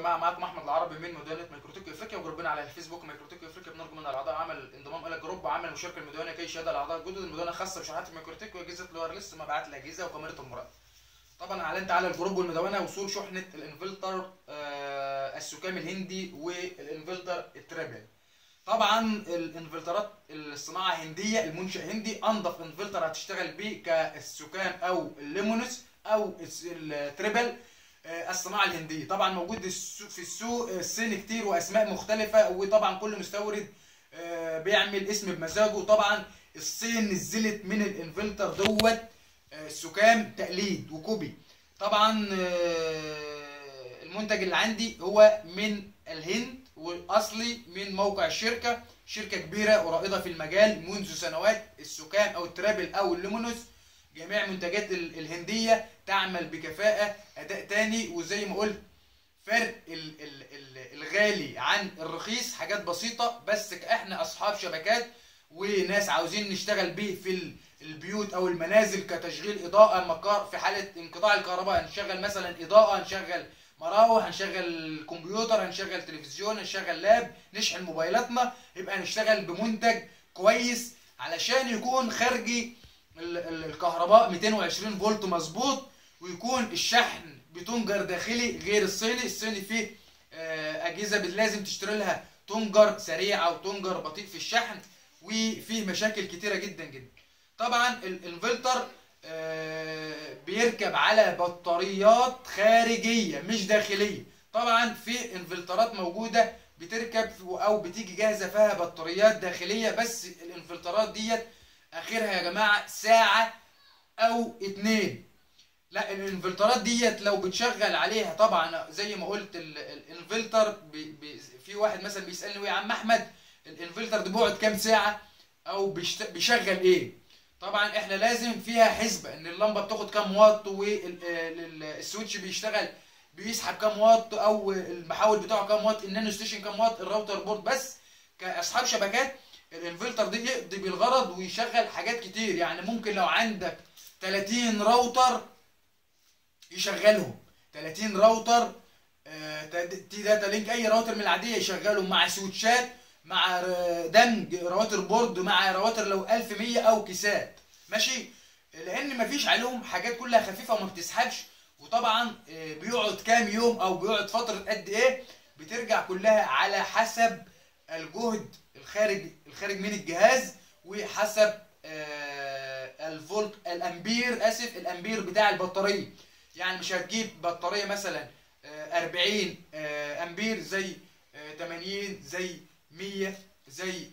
جماعة معاكم أحمد العربي من مدونه MikroTik إفريقيا و group نا على الفيسبوك MikroTik إفريقيا بنرجو من الأعضاء. عمل انضمام إلى ال group وعمل مشاركة المدونه كي يشهد الأعضاء الجدد المدونه خاصة بشروحات ال MikroTik واجهزه ال wireless مبيعات الأجهزة وكاميرا المراقبه طبعا أعلنت على ال group والمدونة وصول شحنة الإنفلتر آه ال Su-Kam الهندي وال inverter ال Triple طبعا الإنفلترات الصناعة هنديه المنشأ هندي انضف إنفلتر هتشتغل بيه كال Su-Kam أو ال Luminous أو ال Triple الصناعة الهندية. طبعا موجود في السوق الصين كتير وأسماء مختلفة وطبعا كل مستورد بيعمل اسم بمزاجه. طبعا الصين نزلت من الإنفلتر دوت Su-Kam تقليد و copy. طبعا المنتج اللي عندي هو من الهند وأصلي من موقع الشركة شركة كبيرة ورائدة في المجال منذ سنوات. ال Su-Kam أو ال Triple أو ال Luminous جميع منتجات الهندية تعمل بكفاءة أداء تاني وزي ما قلت فرق ال ال ال الغالي عن الرخيص حاجات بسيطة بس إحنا أصحاب شبكات وناس عاوزين نشتغل بيه في البيوت أو المنازل كتشغيل إضاءة مكار في حالة انقطاع الكهرباء هنشغل مثلا إضاءة هنشغل مراوح هنشغل كمبيوتر هنشغل تلفزيون هنشغل لاب نشحن موبايلاتنا يبقى نشتغل بمنتج كويس علشان يكون خارجي الكهرباء 220 فولت مظبوط ويكون الشحن بتنجر داخلي غير الصيني. الصيني فيه أجهزة لازم تشتري لها تنجر سريع أو تنجر بطيء في الشحن وفيه مشاكل كتيرة جدا جدا. طبعا الانفلتر بيركب على بطاريات خارجية مش داخلية. طبعا في انفلترات موجودة بتركب أو بتيجي جاهزة فيها بطاريات داخلية بس الانفلترات ديت آخرها يا جماعة ساعة أو اتنين. لا الانفلترات ديت لو بتشغل عليها طبعا زي ما قلت الانفلتر في واحد مثلا بيسألني يا عم أحمد الانفلتر ده بيقعد كام ساعة؟ أو بيشغل إيه؟ طبعا إحنا لازم فيها حسبة إن اللمبة بتاخد كام واط وال switch بيشتغل بيسحب كام واط أو المحول بتاعه كام واط ال NanoStation كام واط ال RouterBoard بس كأصحاب شبكات الانفلتر ده يقضي بالغرض ويشغل حاجات كتير. يعني ممكن لو عندك 30 راوتر يشغلهم. 30 router TE Data Link أي راوتر من العادية يشغلهم. مع switch ات مع دمج RouterBoard مع رواتر لو 1100 أو case ات. ماشي؟ لأن مفيش عليهم حاجات كلها خفيفة وما بتسحبش. وطبعا بيقعد كام يوم أو بيقعد فترة قد إيه بترجع كلها على حسب الجهد الخارج الخارج من الجهاز وحسب الفولت الأمبير آسف الأمبير بتاع البطارية. يعني مش هتجيب بطارية مثلا 40 أمبير زي 80 زي 100 زي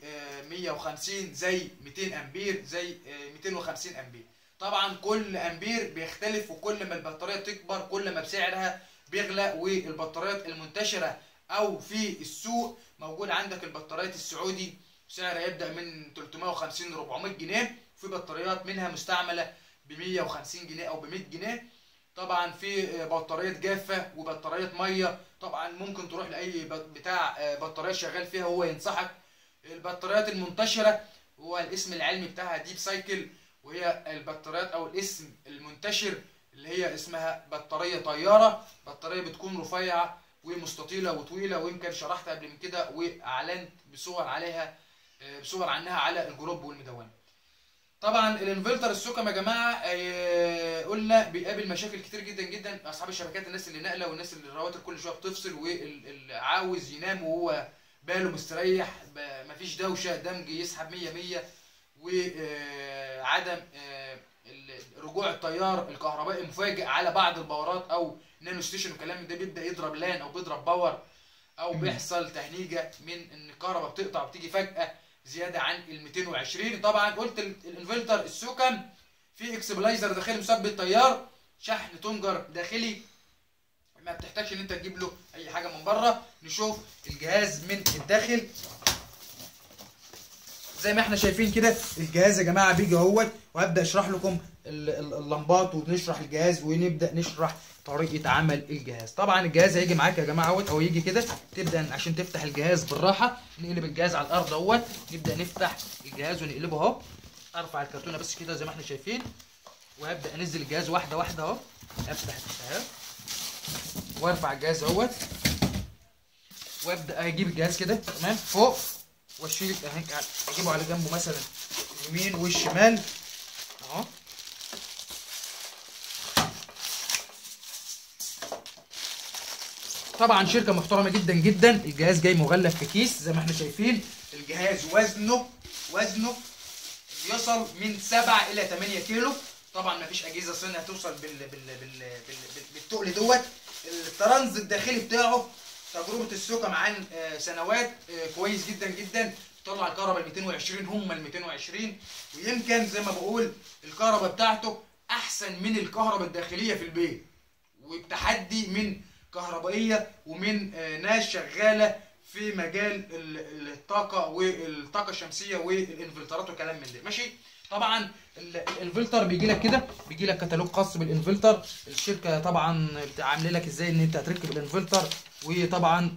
150 زي 200 أمبير زي 250 أمبير. طبعا كل أمبير بيختلف وكل ما البطارية تكبر كل ما بسعرها بيغلى والبطاريات المنتشرة أو في السوق موجود عندك البطاريات السعودي سعرها يبدا من 350 400 جنيه في بطاريات منها مستعملة ب 150 جنيه أو ب 100 جنيه. طبعا في بطاريات جافة وبطاريات مية. طبعا ممكن تروح لأي بتاع بطارية شغال فيها هو ينصحك. البطاريات المنتشرة هو الاسم العلمي بتاعها deep cycle وهي البطاريات أو الاسم المنتشر اللي هي اسمها بطارية طيارة. بطارية بتكون رفيعة ومستطيلة وطويلة ويمكن شرحت قبل من كده وأعلنت بصور عليها بصور عنها على ال group والمدونة. طبعا ال inverter ال Su-Kam يا جماعة آه قلنا بيقابل مشاكل كتير جدا جدا. أصحاب الشبكات الناس اللي ناقلة والناس اللي الراوتر كل شوية بتفصل واللي عاوز ينام وهو باله مستريح مفيش دوشة دمج يسحب 100 100 وعدم آه رجوع التيار الكهربائي مفاجئ على بعض ال power ات أو NanoStation والكلام ده بيبدأ يضرب لأن أو بيضرب power أو بيحصل تهنيجة من إن الكهرباء بتقطع وبتيجي فجأة زيادة عن ال 220 طبعا قلت ال inverter ال Su-Kam في stabilizer داخلي مثبت تيار شحن تنجر داخلي. ما بتحتاجش إن أنت تجيب له أي حاجة من بره. نشوف الجهاز من الداخل. زي ما إحنا شايفين كده الجهاز يا جماعة بيجي اهوت وهبدأ أشرح لكم اللمبات ونشرح الجهاز ونبدأ نشرح طريقة عمل الجهاز. طبعا الجهاز هيجي معاك يا جماعة اهوت أو يجي كده تبدأ عشان تفتح الجهاز بالراحة نقلب الجهاز على الأرض اهوت نبدأ نفتح الجهاز ونقلبه اهو. أرفع الكرتونة بس كده زي ما إحنا شايفين وهبدأ أنزل الجهاز واحدة واحدة اهو. أفتح اهو وأرفع الجهاز اهوت وأبدأ أجيب الجهاز كده تمام فوق. واشيل اجيبه على جنبه مثلا. اليمين والشمال. أهو. طبعا شركة محترمة جدا جدا. الجهاز جاي مغلف في كيس زي ما إحنا شايفين. الجهاز وزنه وزنه يصل من 7 إلى 8 كيلو. طبعا ما فيش أجهزة صينية هتوصل بال بال بال بال بالتقل دوت. الترانز الداخلي بتاعه تجربة السوكه عن سنوات كويس جدا جدا. طلع الكهرباء ال 220 هم ال 220 ويمكن زي ما بقول الكهرباء بتاعته أحسن من الكهرباء الداخلية في البيت. وبتحدي من كهربائية ومن ناس شغالة في مجال الطاقة والطاقة الشمسية والإنفلترات وكلام من ده. ماشي؟ طبعا الانفلتر بيجي لك كده بيجي لك كتالوج خاص بالانفلتر. الشركة طبعا عاملة لك إزاي إن أنت هتركب الانفلتر وطبعا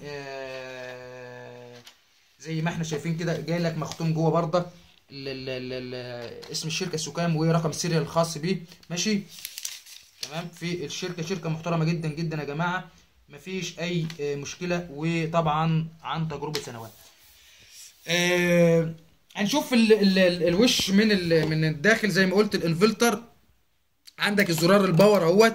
زي ما إحنا شايفين كده جاي لك مختوم جوه برضك اسم الشركة Su-Kam ورقم ال serial الخاص بيه. ماشي؟ تمام؟ في الشركة شركة محترمة جدا جدا يا جماعة. مفيش أي مشكلة وطبعا عن تجربة سنوات. آه هنشوف ال ال ال الوش من من الداخل زي ما قلت الانفلتر. عندك الزرار ال power اهوت.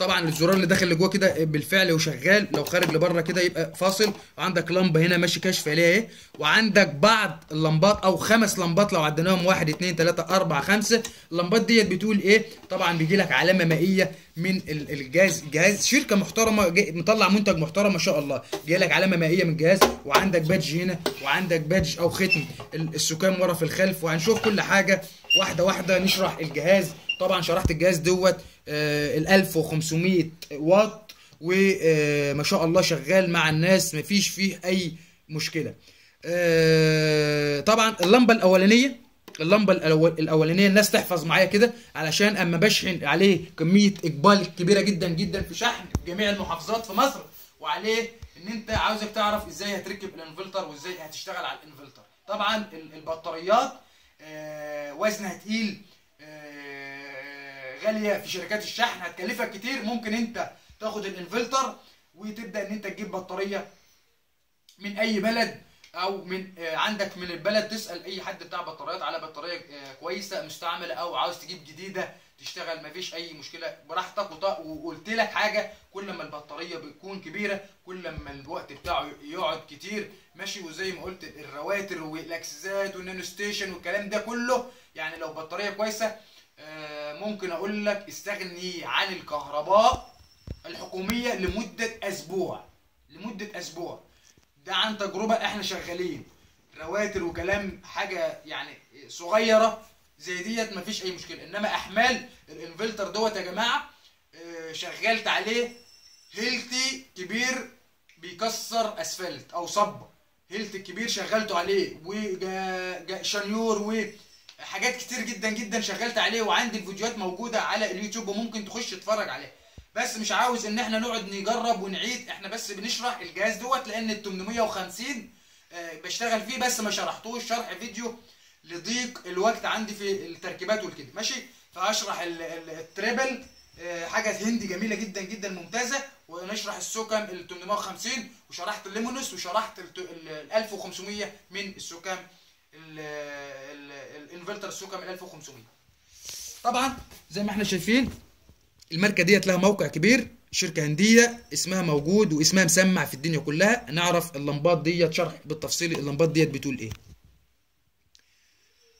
طبعا الزرار اللي داخل لجوه كده بالفعل وشغال. لو خارج لبره كده يبقى فاصل. وعندك لمبة هنا ماشي كشف عليها اهي. وعندك بعض اللمبات أو خمس لمبات لو عديناهم. واحد اتنين تلاتة أربعة خمسة. اللمبات ديت بتقول إيه؟ طبعا بيجي لك علامة مائية من الجهاز. جهاز شركة محترمة مطلع منتج محترم ما شاء الله. جاي لك علامة مائية من الجهاز. وعندك badge هنا. وعندك badge أو ختم. ال Su-Kam ورا في الخلف. وهنشوف كل حاجة. واحدة واحدة نشرح الجهاز. طبعا شرحت الجهاز دوت. ال 1500 واط وما شاء الله شغال مع الناس مفيش فيه أي مشكلة. طبعا اللمبة الأولانية اللمبة الأولانية الناس تحفظ معايا كده علشان أما بشحن عليه كمية إقبال كبيرة جدا جدا في شحن جميع المحافظات في مصر وعليه إن أنت عاوزك تعرف إزاي هتركب الإنفلتر وإزاي هتشتغل على الإنفلتر. طبعا البطاريات وزنها تقيل غالية في شركات الشحن هتكلفك كتير. ممكن انت تاخد الانفلتر وتبدأ إن انت تجيب بطارية من أي بلد أو من عندك من البلد تسأل أي حد بتاع بطاريات على بطارية كويسة مستعمله أو عاوز تجيب جديدة تشتغل مفيش أي مشكلة. براحتك وقلت لك حاجة كل ما البطارية بتكون كبيرة كل ما الوقت بتاعه يقعد كتير. ماشي وزي ما قلت الرواتر والأكسسات والنانو ستيشن والكلام ده كله يعني لو بطارية كويسة ممكن أقول لك استغني عن الكهرباء الحكومية لمدة أسبوع. لمدة أسبوع. ده عن تجربة إحنا شغالين. رواتر وكلام حاجة يعني صغيرة زي ديت مفيش أي مشكلة. إنما أحمال الإنفلتر دوت يا جماعة شغلت عليه. Hilti كبير بيكسر أسفلت أو صبه Hilti كبير شغلته عليه. وشنيور و حاجات كتير جدا جدا شغلت عليه وعندي الفيديوهات موجودة على اليوتيوب وممكن تخش تتفرج عليها. بس مش عاوز إن إحنا نقعد نجرب ونعيد. إحنا بس بنشرح الجهاز دوت لأن ال 850 بشتغل فيه بس ما شرحتوش. شرح فيديو لضيق الوقت عندي في التركيبات والكده. ماشي؟ فاشرح ال Triple حاجة هندي جميلة جدا جدا ممتازة. ونشرح ال Su-Kam ال 850 وشرحت ال Luminous وشرحت ال 1500 من ال Su-Kam ال inverter ال Su-Kam ال 1500 طبعا زي ما إحنا شايفين الماركة ديت لها موقع كبير شركة هندية اسمها موجود واسمها مسمع في الدنيا كلها. نعرف اللمبات ديت شرح بالتفصيل اللمبات ديت بتقول إيه.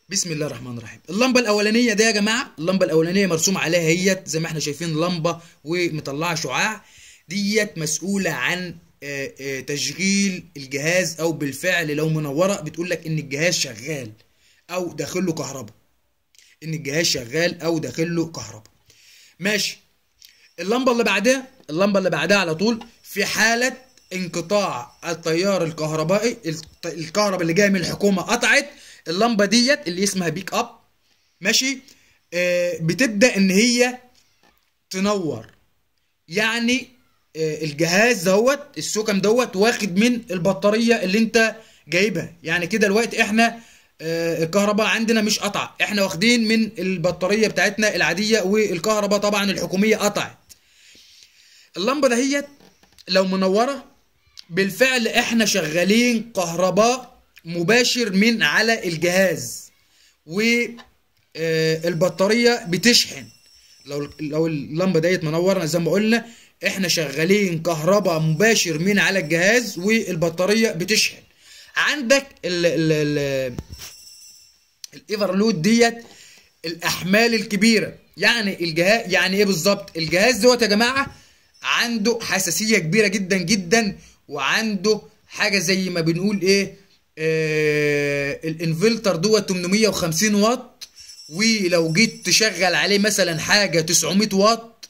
بسم الله الرحمن الرحيم. اللمبة الأولانية دي يا جماعة اللمبة الأولانية مرسوم عليها هيت زي ما إحنا شايفين لمبة ومطلعة شعاع. ديت مسؤولة عن تشغيل الجهاز أو بالفعل لو منورة بتقول لك إن الجهاز شغال. أو داخل له كهرباء. إن الجهاز شغال أو داخل له كهرباء. ماشي. اللمبة اللي بعدها اللمبة اللي بعدها على طول في حالة انقطاع التيار الكهربائي الكهرباء اللي جاية من الحكومة قطعت اللمبة ديت اللي اسمها بيك اب ماشي. آه بتبدأ إن هي تنور. يعني آه الجهاز دوت السوكم دوت واخد من البطارية اللي أنت جايبها. يعني كده الوقت إحنا الكهرباء عندنا مش قطع. إحنا واخدين من البطارية بتاعتنا العادية والكهرباء طبعا الحكومية قطعت. اللمبة دهيت لو منورة بالفعل إحنا شغالين كهرباء مباشر من على الجهاز والبطارية بتشحن. لو لو اللمبة ديت منورة زي ما قلنا إحنا شغالين كهرباء مباشر من على الجهاز والبطارية بتشحن. عندك ال ال ال ال overload ديت الاحمال الكبيرة. يعني الجهاز يعني إيه بالظبط؟ الجهاز دوت يا جماعة عنده حساسية كبيرة جدا جدا وعنده حاجة زي ما بنقول إيه آه الانفلتر دوت 850 واط ولو جيت تشغل عليه مثلا حاجة 900 واط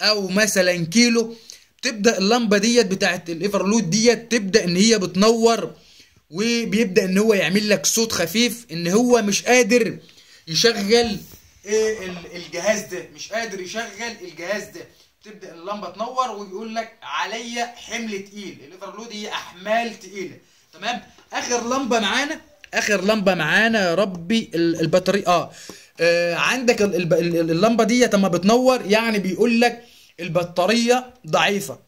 أو مثلا كيلو تبدا اللمبة ديت بتاعت ال overload ديت تبدأ إن هي بتنور وبيبدأ إن هو يعمل لك صوت خفيف إن هو مش قادر يشغل إيه الجهاز ده مش قادر يشغل الجهاز ده. تبدأ اللمبة تنور ويقول لك عليا حمل تقيل ال overload هي أحمال تقيلة. تمام؟ آخر لمبة معانا آخر لمبة معانا يا ربي البطارية آه, آه عندك اللمبة دي لما بتنور يعني بيقول لك البطارية ضعيفة.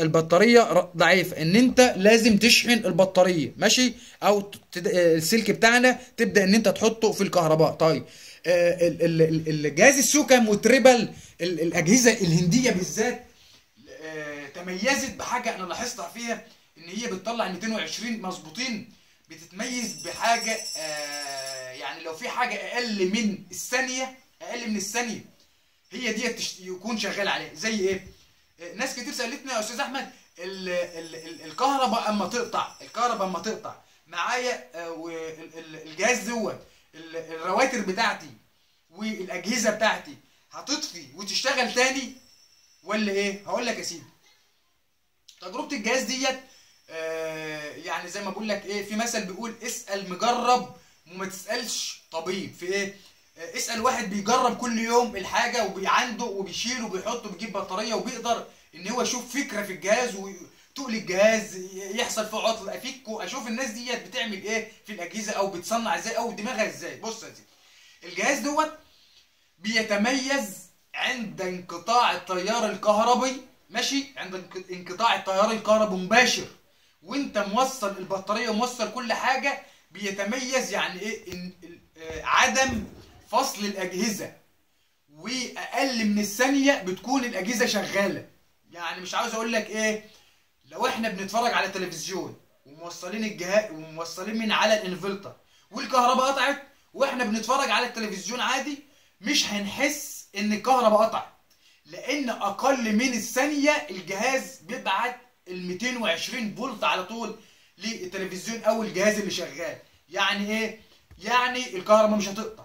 البطارية ضعيفة. إن أنت لازم تشحن البطارية ماشي؟ أو السلك بتاعنا تبدأ إن أنت تحطه في الكهرباء. طيب الجهاز السوكم وتريبل الأجهزة الهندية بالذات تميزت بحاجة أنا لاحظتها فيها إن هي بتطلع 220 مظبوطين بتتميز بحاجة يعني لو في حاجة أقل من الثانية أقل من الثانية هي دي يكون شغال عليها. زي إيه؟ ناس كتير سألتني يا أستاذ أحمد ال ال ال الكهرباء أما تقطع الكهرباء أما تقطع معايا الجهاز دوت الرواتر بتاعتي والأجهزة بتاعتي هتطفي وتشتغل تاني ولا إيه؟ هقول لك يا سيدي. تجربة الجهاز ديت آه يعني زي ما بقول لك إيه في مثل بيقول اسأل مجرب وما تسألش طبيب في إيه؟ اسأل واحد بيجرب كل يوم الحاجة وعنده وبيشيل وبيحط وبيجيب بطارية وبيقدر إن هو يشوف فكرة في الجهاز وتقل الجهاز يحصل فيه عطل أفكه أشوف الناس ديت بتعمل إيه في الأجهزة أو بتصنع إزاي أو دماغها إزاي. بص يا سيدي الجهاز دوت بيتميز عند انقطاع التيار الكهربي ماشي؟ عند انقطاع التيار الكهربي مباشر. وأنت موصل البطارية وموصل كل حاجة بيتميز يعني إيه؟ إن عدم فصل الأجهزة. وأقل من الثانية بتكون الأجهزة شغالة. يعني مش عاوز أقول لك إيه لو إحنا بنتفرج على تلفزيون وموصلين الجهاز وموصلين من على الإنفلتر والكهرباء قطعت وإحنا بنتفرج على التلفزيون عادي مش هنحس إن الكهرباء قطعت. لأن أقل من الثانية الجهاز بيبعت ال 220 فولت على طول للتلفزيون أو الجهاز اللي شغال. يعني إيه؟ يعني الكهرباء مش هتقطع.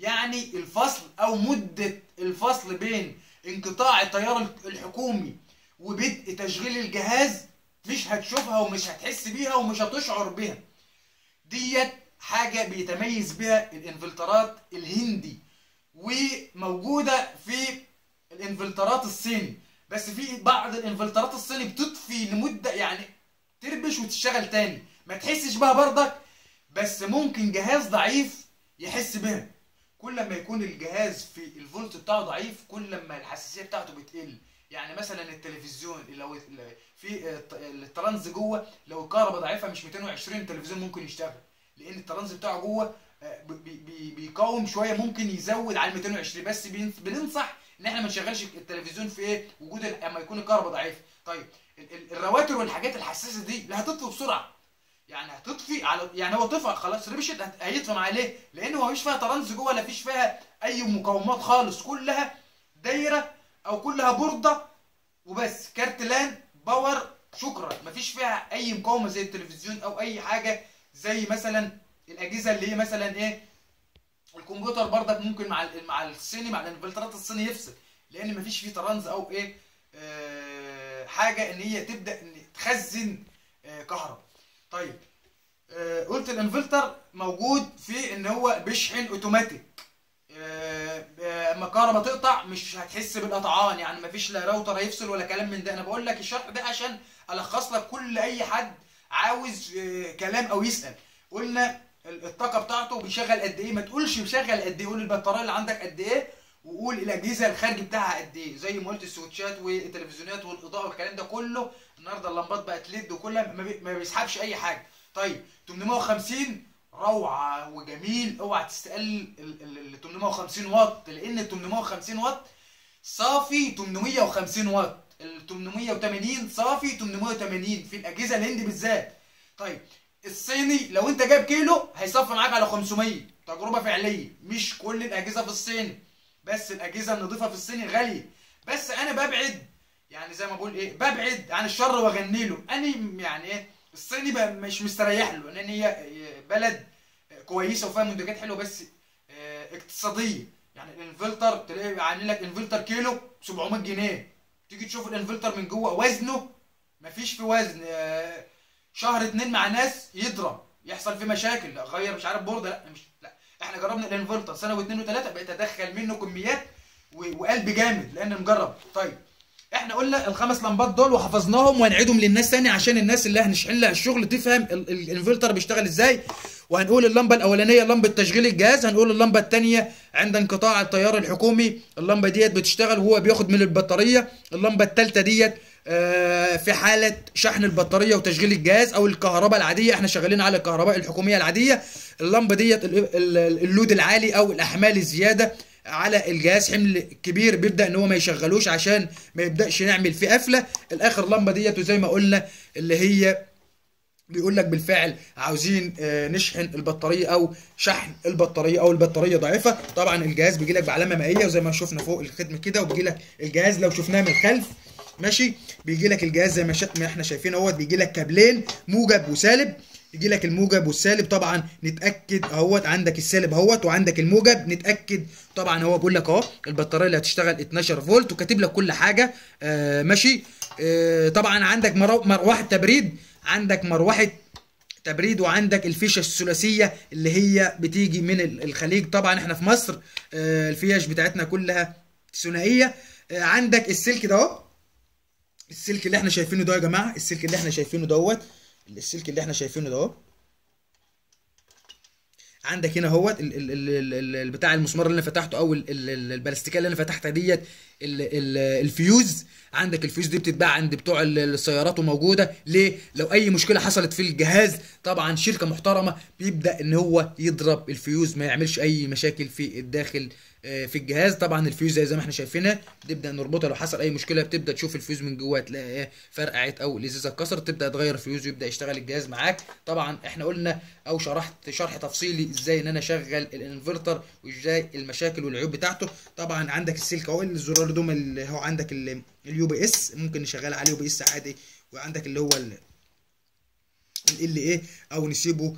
يعني الفصل أو مدة الفصل بين انقطاع التيار الحكومي وبدء تشغيل الجهاز مش هتشوفها ومش هتحس بيها ومش هتشعر بيها. ديت حاجة بيتميز بها الانفلترات الهندي وموجودة في الانفرترات الصيني. بس في بعض الانفرترات الصيني بتطفي لمدة يعني تربش وتشتغل تاني. ما تحسش بها برضك بس ممكن جهاز ضعيف يحس بها. كل ما يكون الجهاز في الفولت بتاعه ضعيف كل ما الحساسية بتاعته بتقل. يعني مثلا التلفزيون لو في ال trans جوه لو الكهرباء ضعيفة مش 220 التلفزيون ممكن يشتغل. لأن ال trans بتاعه جوه بيقاوم شوية ممكن يزود على 220 بس بننصح إن إحنا ما نشغلش التلفزيون في إيه؟ وجود أما يكون الكهرباء ضعيفه طيب الراوتر والحاجات الحساسة دي لا هتطفي بسرعة. يعني هتطفي على يعني هو طفى خلاص ربشت هيطفى معاه ليه؟ لأن هو مفيش فيها trans جوه لا فيش فيها أي مقاومات خالص كلها دايرة أو كلها بورده وبس. كارت لأن power شكرا. مفيش فيها أي مقاومة زي التلفزيون أو أي حاجة زي مثلا الأجهزة اللي هي مثلا إيه؟ الكمبيوتر برضك ممكن مع مع الصيني مع الانفرترات الصيني يفصل. لأن مفيش فيه trans أو إيه؟ آه حاجة إن هي تبدأ إن تخزن آه كهرباء. طيب آه قلت الانفلتر موجود في إن هو بيشحن أوتوماتيك. اما الكهرباء تقطع مش هتحس بالقطعان يعني مفيش لا راوتر هيفصل ولا كلام من ده. أنا بقول لك الشرح ده عشان ألخص لك كل أي حد عاوز كلام أو يسأل. قلنا الطاقة بتاعته بيشغل قد إيه؟ ما تقولش بيشغل قد إيه قول البطارية اللي عندك قد إيه. وقول الأجهزة الخارجي بتاعها قد إيه. زي ما قلت السويتشات والتلفزيونات والإضاءة والكلام ده كله. النهارده اللمبات بقت ليد وكلها ما, بي... ما بيسحبش أي حاجة. طيب 850 روعة وجميل. اوعى تستقل ال 850 واط لأن ال 850 واط صافي 850 واط. ال 880 صافي 880 في الأجهزة الهندي بالذات. طيب الصيني لو أنت جايب كيلو هيصفي معاك على 500 تجربة فعلية مش كل الأجهزة في الصيني بس الأجهزة النظيفة في الصيني غالية. بس أنا ببعد يعني زي ما بقول إيه ببعد عن الشر وأغني له. أنا يعني إيه الصيني بقى مش مستريح له لأن هي بلد كويسة وفيها منتجات حلوة بس اقتصادية. يعني الإنفلتر تلاقي عاملين لك إنفلتر كيلو 700 جنيه. تيجي تشوف الإنفلتر من جوه وزنه مفيش في وزن شهر اتنين مع ناس يضرب يحصل فيه مشاكل غير مش عارف بورده لا مش إحنا جربنا الانفلتر سنة واثنين وثلاثه بقيت ادخل منه كميات وقلب جامد لأن مجرب. طيب إحنا قلنا الخمس لمبات دول وحفظناهم وهنعيدهم للناس تاني عشان الناس اللي هنشحن لها الشغل تفهم الانفلتر بيشتغل إزاي. وهنقول اللمبة الأولانية لمبة تشغيل الجهاز. هنقول اللمبة الثانية عند انقطاع التيار الحكومي اللمبة ديت بتشتغل وهو بياخد من البطارية. اللمبة الثالثه ديت في حالة شحن البطارية وتشغيل الجهاز أو الكهرباء العادية. إحنا شغالين على الكهرباء الحكومية العادية. اللمبة ديت اللود العالي أو الأحمال الزيادة على الجهاز. حمل كبير بيبدأ إن هو ما يشغلوش عشان ما يبدأش نعمل فيه قفلة. الآخر لمبة ديت وزي ما قلنا اللي هي بيقول لك بالفعل عاوزين نشحن البطارية أو شحن البطارية أو البطارية ضعيفة. طبعا الجهاز بيجي لك بعلامة مائية وزي ما شفنا فوق الختم كده وبيجي لك الجهاز لو شفناه من الخلف. ماشي؟ بيجي لك الجهاز زي ما, شا... ما إحنا شايفين اهوت بيجي لك كابلين موجب وسالب. يجي لك الموجب والسالب طبعا نتأكد اهوت عندك السالب اهوت وعندك الموجب. نتأكد طبعا هو بيقول لك اهو البطارية اللي هتشتغل 12 فولت وكاتب لك كل حاجة. آه ماشي؟ آه طبعا عندك مرو... مروحه تبريد. عندك مروحه تبريد وعندك الفيشة الثلاثية اللي هي بتيجي من الخليج. طبعا إحنا في مصر آه الفيش بتاعتنا كلها ثنائية. آه عندك السلك ده اهو. السلك اللي إحنا شايفينه ده يا جماعة السلك اللي إحنا شايفينه دوت السلك اللي إحنا شايفينه ده عندك هنا اهوت بتاع المسمار اللي أنا فتحته أو البلاستيكية اللي أنا فتحتها ديت الفيوز. عندك الفيوز دي بتتباع عند بتوع السيارات وموجودة. ليه؟ لو أي مشكلة حصلت في الجهاز طبعا شركة محترمة بيبدأ إن هو يضرب الفيوز ما يعملش أي مشاكل في الداخل. في الجهاز. طبعا الفيوز زي ما إحنا شايفينها نبدا نربطها لو حصل أي مشكلة بتبدأ تشوف الفيوز من جوه تلاقيها فرقعت أو الإزازة اتكسرت تبدأ تغير الفيوز ويبدأ يشتغل الجهاز معاك. طبعا إحنا قلنا أو شرحت شرح تفصيلي إزاي إن أنا أشغل الإنفرتر وإزاي المشاكل والعيوب بتاعته. طبعا عندك السلك اهو الزرار دوم اللي هو عندك ال USB ممكن نشغل عليه USB عادي وعندك اللي هو ال إيه أو نسيبه. آه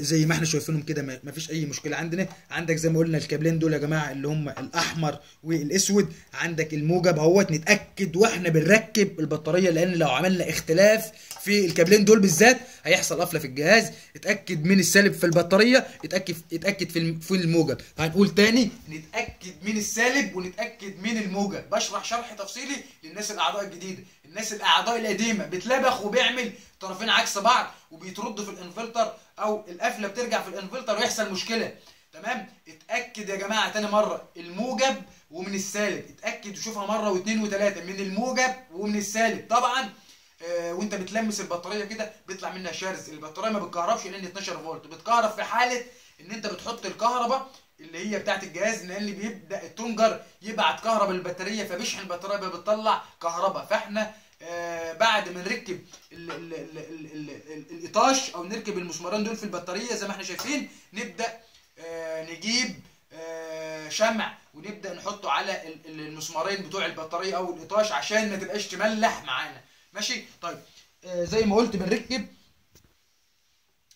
زي ما إحنا شايفينهم كده ما فيش أي مشكلة. عندنا عندك زي ما قلنا الكابلين دول يا جماعة اللي هم الأحمر والأسود. عندك الموجب أهوت نتأكد وإحنا بنركب البطارية لأن لو عملنا اختلاف في الكابلين دول بالذات هيحصل قفلة في الجهاز. اتأكد من السالب في البطارية اتأكد اتأكد في في الموجب. هنقول تاني نتأكد من السالب ونتأكد من الموجب. بشرح شرح تفصيلي للناس الأعضاء الجديدة. الناس الأعضاء القديمة بتلبخ وبيعمل طرفين عكس بعض وبيترد في الإنفلتر أو القفلة بترجع في الإنفلتر ويحصل مشكلة. تمام؟ اتأكد يا جماعة تاني مرة الموجب ومن السالب. اتأكد وشوفها مرة واثنين وثلاثه من الموجب ومن السالب. طبعا آه وانت بتلمس البطارية كده بيطلع منها شرز البطارية ما بتكهربش لأن 12 فولت. بتكهرب في حالة إن أنت بتحط الكهرباء اللي هي بتاعت الجهاز لأن اللي بيبدأ التونجر يبعت كهرباء للبطارية فبيشحن البطارية بتطلع كهرباء. فإحنا آه بعد ما نركب ال ال ال ال ال ال الإطاش أو نركب المسمارين دول في البطارية زي ما إحنا شايفين نبدأ آه نجيب آه شمع ونبدأ نحطه على المسمارين بتوع البطارية أو الإطاش عشان ما تبقاش تملح معانا. ماشي؟ طيب زي ما قلت بنركب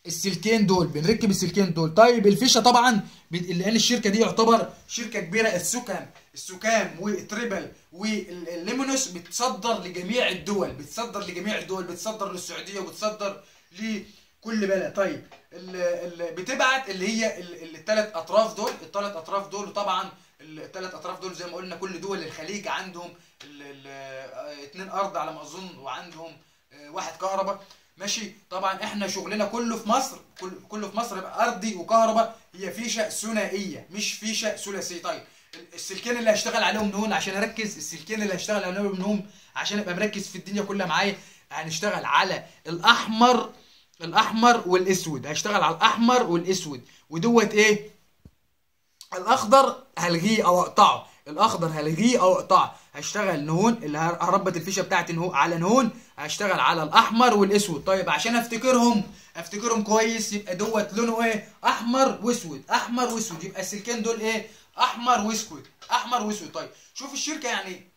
السلكين دول بنركب السلكين دول. طيب الفيشة طبعا لأن الشركة دي يعتبر شركة كبيرة السكم السكام والتريبل والليمونوس بتصدر لجميع الدول بتصدر لجميع الدول بتصدر للسعودية وبتصدر لكل بلد. طيب ال ال بتبعت اللي هي الثلاث أطراف دول. الثلاث أطراف دول طبعا الثلاث أطراف دول زي ما قلنا كل دول الخليج عندهم اثنين أرض على ما أظن وعندهم واحد كهرباء. ماشي؟ طبعا إحنا شغلنا كله في مصر كله في مصر أرضي وكهرباء هي فيشه ثنائية مش فيشه ثلاثيه طيب السلكين اللي هشتغل عليهم نون عشان أركز السلكين اللي هشتغل عليهم نون عشان أبقى مركز في الدنيا كلها معايا هنشتغل على الأحمر الأحمر والأسود. هشتغل على الأحمر والأسود. ودوت إيه؟ الأخضر هلغيه أو أقطعه. الأخضر هلغيه أو اقطعه هشتغل نهون اللي هربط الفيشة بتاعتي نهو على نهون هشتغل على الأحمر والأسود. طيب عشان أفتكرهم أفتكرهم كويس يبقى دوت لونه إيه؟ أحمر وأسود. أحمر وأسود. يبقى السلكين دول إيه؟ أحمر وأسود. أحمر وأسود. طيب شوف الشركة يعني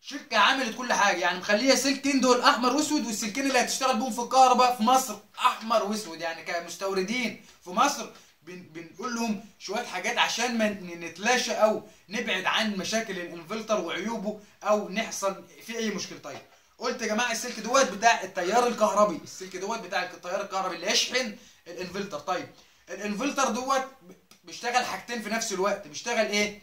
شركة عملت كل حاجة. يعني مخليه سلكين دول أحمر وأسود والسلكين اللي هتشتغل بهم في الكهرباء في مصر أحمر وأسود. يعني كمستوردين في مصر. بن بنقول لهم شوية حاجات عشان ما نتلاشى أو نبعد عن مشاكل الإنفلتر وعيوبه أو نحصل في أي مشكلة. طيب قلت يا جماعة السلك دوت بتاع التيار الكهربي السلك دوت بتاع التيار الكهربي اللي يشحن الإنفلتر. طيب الإنفلتر دوت بيشتغل حاجتين في نفس الوقت. بيشتغل إيه؟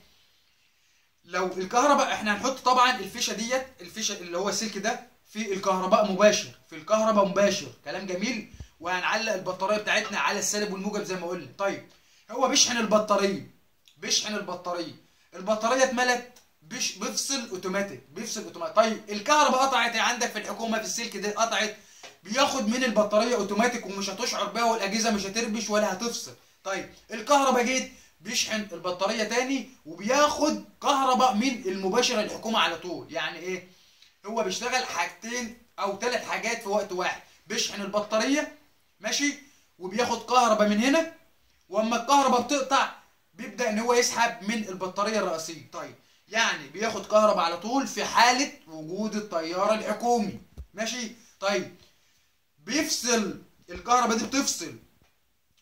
لو الكهرباء إحنا هنحط طبعا الفيشة ديت الفيشة اللي هو السلك ده في الكهرباء مباشر في الكهرباء مباشر. كلام جميل. وهنعلق البطارية بتاعتنا على السالب والموجب زي ما قلنا. طيب هو بيشحن البطارية. بيشحن البطارية. البطارية اتملت بيش بيفصل أوتوماتيك. بيفصل أوتوماتيك. طيب الكهرباء قطعت عندك في الحكومة في السلك ده قطعت. بياخد من البطارية أوتوماتيك ومش هتشعر بيها والأجهزة مش هتربش ولا هتفصل. طيب الكهرباء جيت بيشحن البطارية تاني وبياخد كهرباء من المباشره الحكومة على طول. يعني إيه؟ هو بيشتغل حاجتين أو ثلاث حاجات في وقت واحد. بيشحن البطارية ماشي؟ وبياخد كهرباء من هنا واما الكهرباء بتقطع بيبدأ إن هو يسحب من البطارية الرئيسية. طيب يعني بياخد كهرباء على طول في حالة وجود التيار الحكومي. ماشي؟ طيب بيفصل الكهرباء دي بتفصل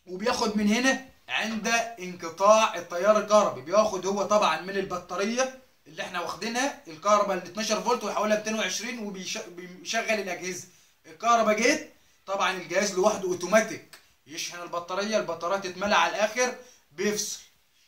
وبياخد من هنا عند انقطاع التيار الكهربي. بياخد هو طبعا من البطارية اللي إحنا واخدينها الكهرباء ال 12 فولت ويحولها 220 وبيشغل الأجهزة. الكهرباء جيت طبعا الجهاز لوحده أوتوماتيك يشحن البطارية البطارية تتملى على الآخر بيفصل.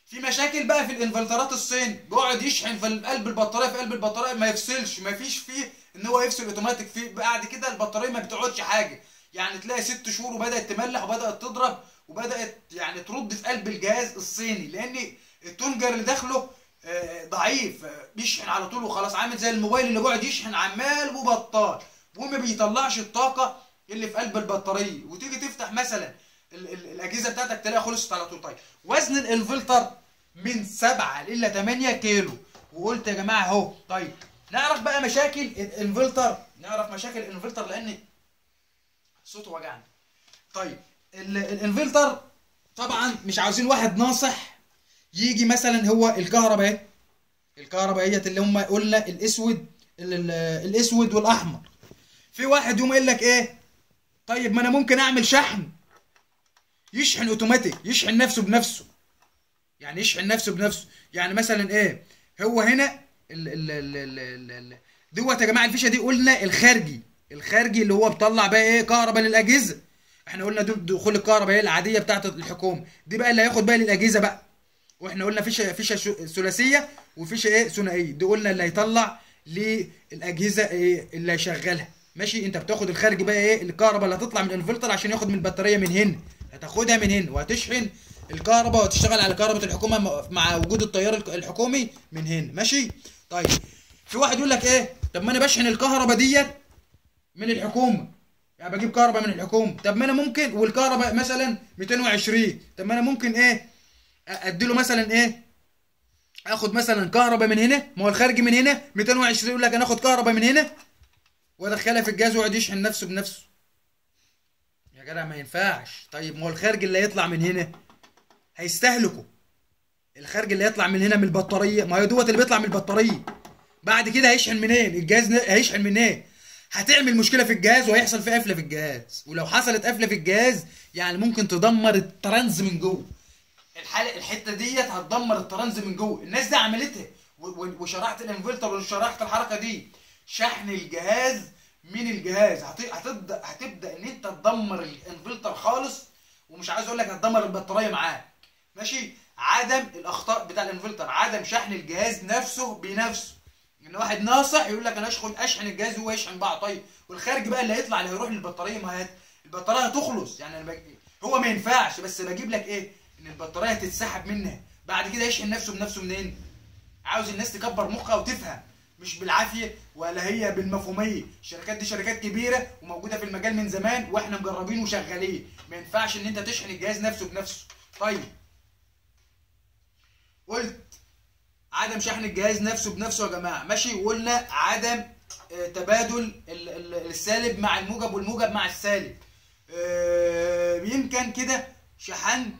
في مشاكل بقى في الانفلترات الصين بيقعد يشحن في قلب البطارية في قلب البطارية ما يفصلش ما فيش فيه إن هو يفصل أوتوماتيك. في بعد كده البطارية ما بتقعدش حاجة. يعني تلاقي ست شهور وبدأت تملح وبدأت تضرب وبدأت يعني ترد في قلب الجهاز الصيني لأن التونجر اللي داخله ضعيف بيشحن على طول وخلاص عامل زي الموبايل اللي بيقعد يشحن عمال وبطال وما بيطلعش الطاقة. اللي في قلب البطارية وتيجي تفتح مثلا ال ال الأجهزة بتاعتك تلاقيها خلصت على طول. طيب وزن الإنفلتر من 7 إلى 8 كيلو. وقلت يا جماعة أهو. طيب نعرف بقى مشاكل الإنفلتر. نعرف مشاكل الإنفلتر لأن صوته وجعني. طيب الإنفلتر طبعا مش عاوزين واحد ناصح يجي مثلا هو الكهرباء اهي الكهرباء اهيت اللي هم قلنا الأسود الأسود والأحمر. في واحد يقوم قايل لك إيه؟ طيب ما أنا ممكن أعمل شحن. يشحن أوتوماتيك يشحن نفسه بنفسه. يعني يشحن نفسه بنفسه. يعني مثلا إيه هو هنا ال ال ال ال ال دوت يا جماعة الفيشة دي قلنا الخارجي. الخارجي اللي هو بيطلع بقى إيه كهرباء للأجهزة. إحنا قلنا دخول الكهرباء هي العادية بتاعه الحكومة. دي بقى اللي هياخد بقى للأجهزة بقى. وإحنا قلنا فيشة فيشة ثلاثية وفيشة إيه ثنائية. دي قلنا اللي هيطلع للأجهزة إيه اللي هيشغلها. ماشي؟ انت بتاخد الخارجي بقى إيه؟ الكهرباء اللي هتطلع من الانفلتر عشان ياخد من البطارية من هنا. هتاخدها من هنا وهتشحن الكهرباء وتشتغل على كهرباء الحكومة مع وجود التيار الحكومي من هنا. ماشي؟ طيب في واحد يقول لك إيه؟ طب ما أنا بشحن الكهرباء ديت من الحكومة. يعني بجيب كهرباء من الحكومة. طب ما أنا ممكن والكهرباء مثلا 220 طب ما أنا ممكن إيه؟ اديله مثلا إيه؟ اخد مثلا كهرباء من هنا. ما هو الخارجي من هنا 220 يقول لك أنا اخد كهرباء من هنا. وادخلها في الجهاز ويقعد يشحن نفسه بنفسه. يا جدع ما ينفعش. طيب ما هو الخارج اللي هيطلع من هنا هيستهلكه. الخارج اللي هيطلع من هنا من البطارية ما هو دوت اللي بيطلع من البطارية. بعد كده هيشحن منين الجهاز هيشحن منين هتعمل مشكلة في الجهاز وهيحصل في قفلة في الجهاز. ولو حصلت قفلة في الجهاز يعني ممكن تدمر ال trans من جوه. الحاله الحتة ديت هتدمر ال trans من جوه. الناس دي عملتها. وشرحت الانفلتر وشرحت الحركة دي. شحن الجهاز. من الجهاز؟ هتبدأ هتبدأ إن أنت تدمر الانفلتر خالص ومش عايز أقول لك هتدمر البطارية معاك. ماشي؟ عدم الأخطاء بتاع الانفلتر عدم شحن الجهاز نفسه بنفسه. إن واحد ناصح يقول لك أنا أشحن أشحن الجهاز وهو يشحن بعض طيب والخارج بقى اللي هيطلع اللي هيروح للبطارية ما هي البطارية هتخلص. يعني أنا بج... هو ما ينفعش بس بجيب لك إيه؟ إن البطارية تتسحب منها بعد كده يشحن نفسه بنفسه منين؟ عاوز الناس تكبر مخها وتفهم. مش بالعافية ولا هي بالمفهومية. الشركات دي شركات كبيرة وموجودة في المجال من زمان وإحنا مجربين وشغالين. ما ينفعش إن أنت تشحن الجهاز نفسه بنفسه. طيب. قلت عدم شحن الجهاز نفسه بنفسه يا جماعة. ماشي. وقلنا عدم آه، تبادل ال- ال- السالب مع الموجب والموجب مع السالب. آه، يمكن كده شحن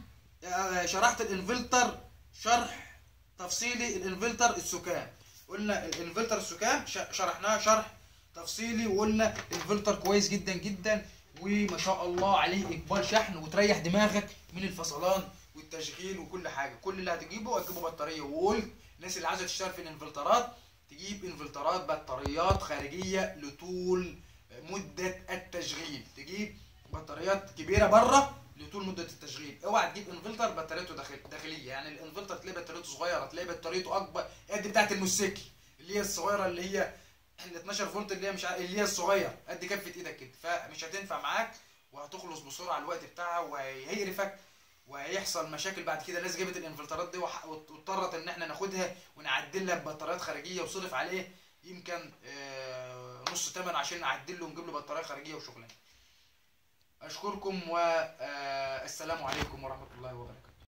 آه، شرحت الإنفلتر شرح تفصيلي الإنفلتر السكان. قلنا الانفلتر السكان ش- شرحناه شرح تفصيلي وقلنا الانفلتر كويس جدا جدا وما شاء الله عليه إقبال شحن وتريح دماغك من الفصلان والتشغيل وكل حاجة. كل اللي هتجيبه هتجيبه بطارية. وقلت الناس اللي عايزة تشتغل في الانفرترات تجيب انفرترات بطاريات خارجية لطول مدة التشغيل. تجيب بطاريات كبيرة برة لطول مدة التشغيل. اوعى تجيب انفرتر بطاريته داخل داخلية. يعني الانفرتر تلاقي بطاريته صغيرة تلاقي بطاريته أكبر. قد بتاعه الموتوسيكل اللي هي الصغيرة اللي هي ال 12 فولت اللي هي مش اللي هي الصغير. قد كفة إيدك كده. فمش هتنفع معاك وهتخلص بسرعة الوقت بتاعها وهيقرفك وهيحصل مشاكل بعد كده. ناس جابت الانفرترات دي واضطرت إن إحنا ناخدها ونعدلها ببطاريات خارجية وصرف عليه يمكن آه، نص تمن عشان نعدل له ونجيب له بطارية خارجية وشغلانة. أشكركم والسلام عليكم ورحمة الله وبركاته.